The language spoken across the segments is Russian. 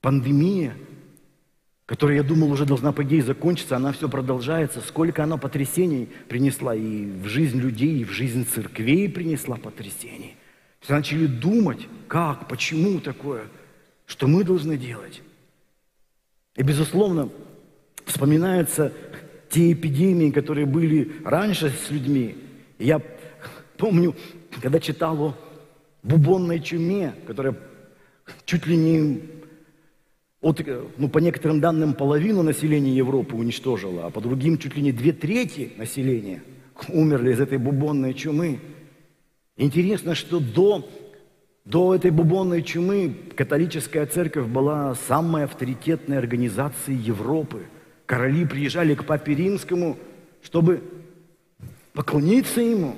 Пандемия, которая, я думал, уже должна, по идее, закончиться, она все продолжается. Сколько она потрясений принесла и в жизнь людей, и в жизнь церквей принесла потрясений. Все начали думать, как, почему такое, что мы должны делать. И, безусловно, вспоминаются те эпидемии, которые были раньше с людьми. Я помню, когда читал о бубонной чуме, которая чуть ли не от, ну, по некоторым данным, половину населения Европы уничтожила, а по другим чуть ли не две трети населения умерли из этой бубонной чумы. Интересно, что до, до этой бубонной чумы католическая церковь была самой авторитетной организацией Европы. Короли приезжали к папе римскому, чтобы поклониться ему.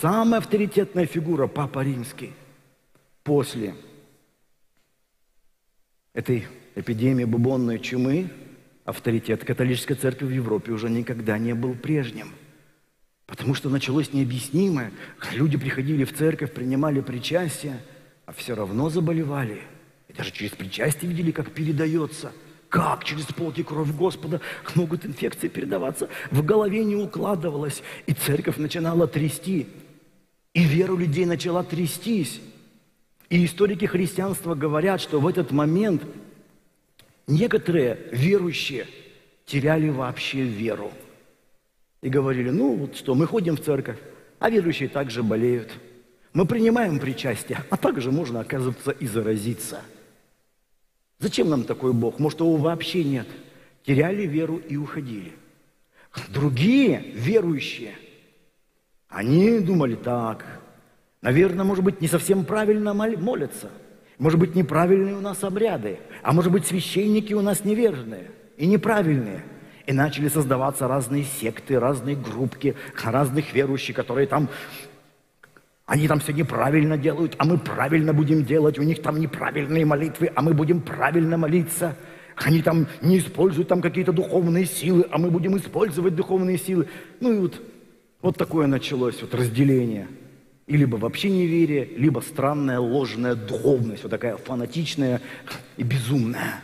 Самая авторитетная фигура папа римский. После этой эпидемии бубонной чумы авторитет католической церкви в Европе уже никогда не был прежним. Потому что началось необъяснимое. Люди приходили в церковь, принимали причастие, а все равно заболевали. И даже через причастие видели, как передается. Как через плоть и кровь Господа могут инфекции передаваться? В голове не укладывалось. И церковь начинала трясти. И вера людей начала трястись. И историки христианства говорят, что в этот момент некоторые верующие теряли вообще веру. И говорили, ну вот что, мы ходим в церковь, а верующие также болеют. Мы принимаем причастие, а также можно, оказывается, и заразиться. Зачем нам такой Бог? Может, его вообще нет. Теряли веру и уходили. Другие верующие, они думали так, Наверное, может быть, не совсем правильно молятся. Может быть, неправильные у нас обряды. А может быть, священники у нас неверные и неправильные. И начали создаваться разные секты, разные группки, разных верующих, которые там они там все неправильно делают, а мы правильно будем делать. У них там неправильные молитвы, а мы будем правильно молиться. Они там не используют там какие-то духовные силы, а мы будем использовать духовные силы. Ну и вот, вот такое началось вот разделение – и либо вообще неверие, либо странная ложная духовность, вот такая фанатичная и безумная.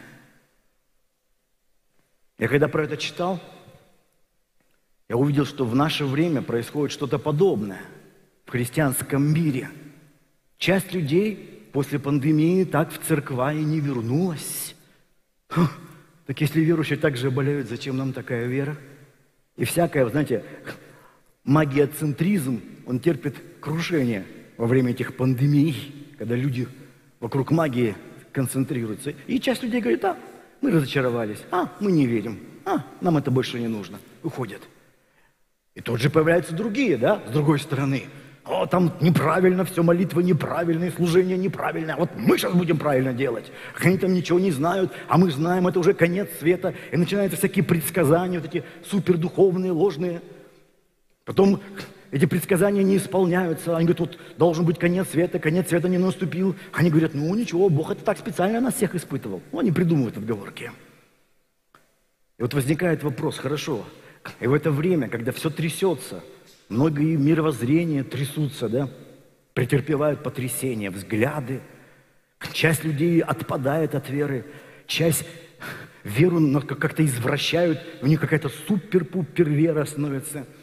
Я когда про это читал, я увидел, что в наше время происходит что-то подобное в христианском мире. Часть людей после пандемии так в церква и не вернулась. Так если верующие так же болеют, зачем нам такая вера? И всякая, знаете, магиоцентризм, он терпит крушение во время этих пандемий, когда люди вокруг магии концентрируются. И часть людей говорит, а, мы разочаровались, а, мы не верим, а, нам это больше не нужно, уходят. И тут же появляются другие, да, с другой стороны. О, там неправильно все, молитвы неправильные, служение неправильное. Вот мы сейчас будем правильно делать. Они там ничего не знают, а мы знаем, это уже конец света. И начинаются всякие предсказания, вот эти супердуховные, ложные. Потом эти предсказания не исполняются. Они говорят, вот должен быть конец света, конец света не наступил. Они говорят, ну ничего, Бог это так специально нас всех испытывал. Ну, они придумывают отговорки. И вот возникает вопрос, хорошо, и в это время, когда все трясется, многие мировоззрения трясутся, да, претерпевают потрясения, взгляды, часть людей отпадает от веры, часть веру как-то извращают, у них какая-то супер-пупер вера становится –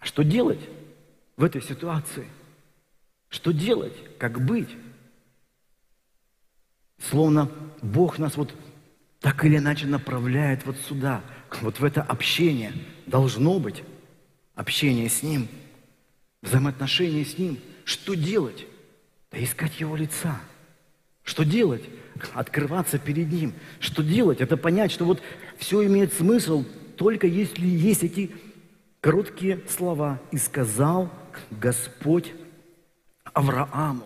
что делать в этой ситуации? Что делать? Как быть? Словно Бог нас вот так или иначе направляет вот сюда, вот в это общение. Должно быть общение с Ним, взаимоотношения с Ним. Что делать? Да искать Его лица. Что делать? Открываться перед Ним. Что делать? Это понять, что вот все имеет смысл, только если есть эти короткие слова. «И сказал Господь Аврааму».